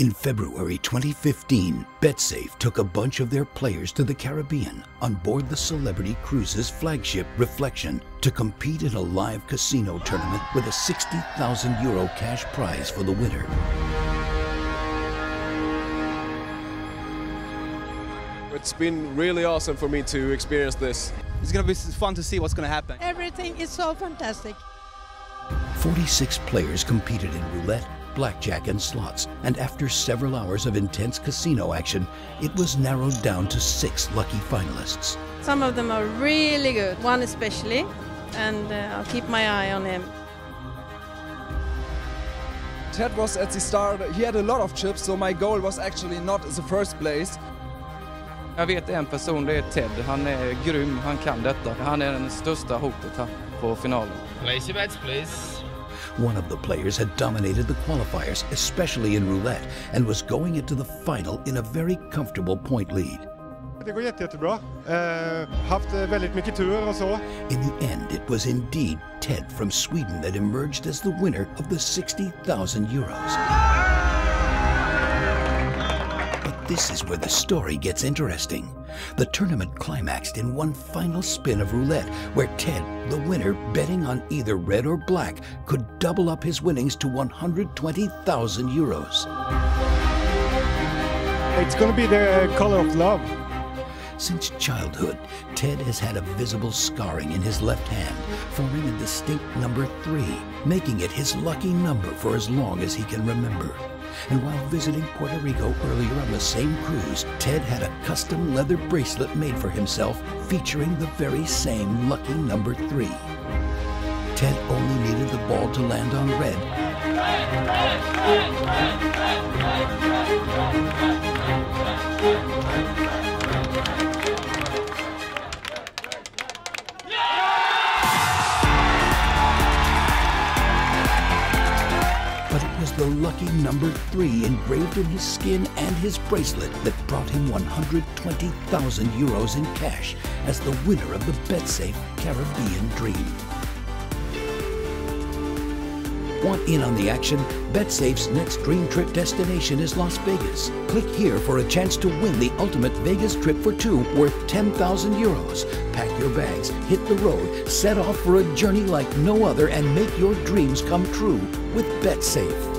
In February 2015, BetSafe took a bunch of their players to the Caribbean on board the Celebrity Cruises flagship Reflection to compete in a live casino tournament with a 60,000 euro cash prize for the winner. It's been really awesome for me to experience this. It's going to be fun to see what's going to happen. Everything is so fantastic. 46 players competed in roulette, blackjack, and slots, and after several hours of intense casino action, it was narrowed down to six lucky finalists. Some of them are really good, one especially, and uh, I'll keep my eye on him. Ted was at the start, he had a lot of chips, so my goal was actually not the first place. Jag vet en person, det är Ted. Han är grym, han kan detta. Han är den största hotet här på finalen. Place your bets, please. One of the players had dominated the qualifiers, especially in roulette, and was going into the final in a very comfortable point lead. Det går jätte, jättebra. Eh, haft väldigt mycket tur och så. In the end, it was indeed Ted from Sweden that emerged as the winner of the 60,000 euros. But this is where the story gets interesting. The tournament climaxed in one final spin of roulette, where Ted, the winner, betting on either red or black, could double up his winnings to 120,000 euros. It's gonna be the color of love. Since childhood, Ted has had a visible scarring in his left hand, forming a distinct number three, making it his lucky number for as long as he can remember. And while visiting Puerto Rico earlier on the same cruise, Ted had a custom leather bracelet made for himself featuring the very same lucky number three. Ted only needed the ball to land on red. But it was the lucky number three engraved in his skin and his bracelet that brought him 120,000 euros in cash as the winner of the BetSafe Caribbean Dream. Want in on the action? BetSafe's next dream trip destination is Las Vegas. Click here for a chance to win the ultimate Vegas trip for two worth 10,000 euros. Pack your bags, hit the road, set off for a journey like no other, and make your dreams come true with BetSafe.